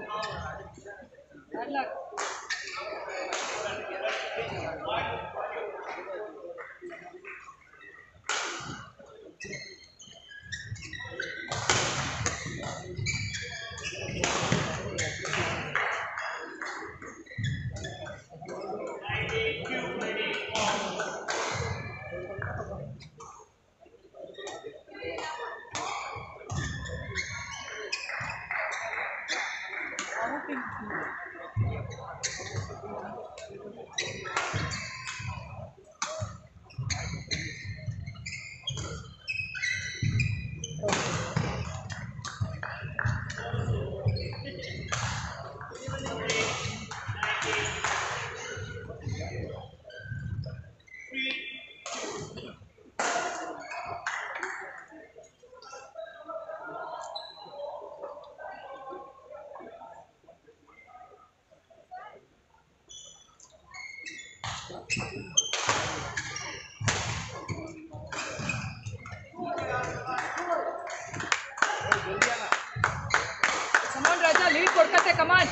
Good luck. Cảm ơn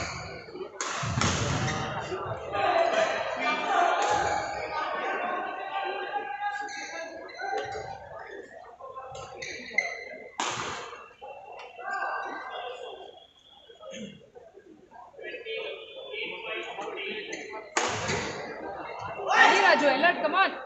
Joy, alert, come on.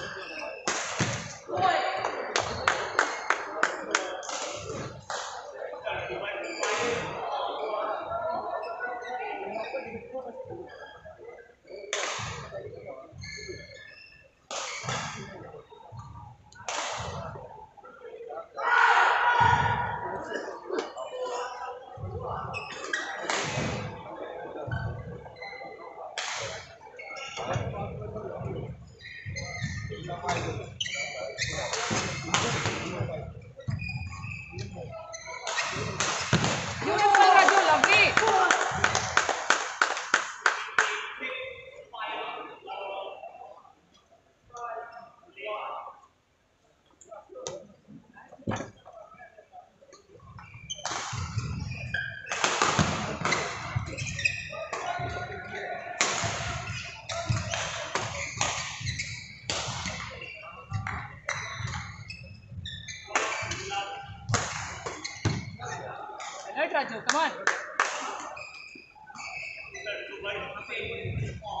ไรเราเป็นคนที่ออก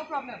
no problem.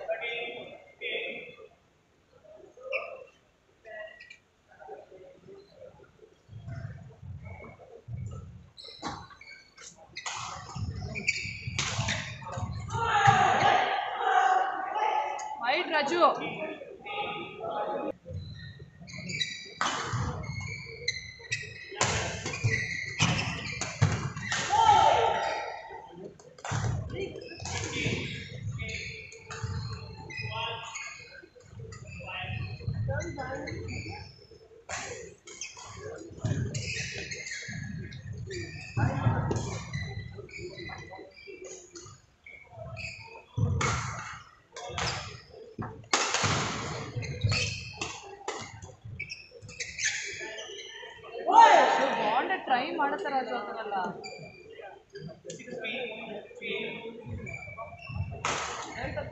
就 try ಮಾಡ್ತಾರೆ ಅದು ಆ ಹೇಳ್ತಾರೆ